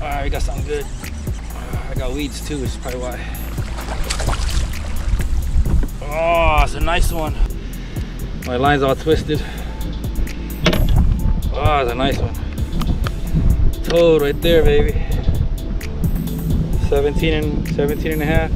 Alright, we got something good. Uh, I got weeds too, which is probably why. Oh, it's a nice one. My line's all twisted. Oh, it's a nice one. Toad right there, baby. 17 and 17 and a half.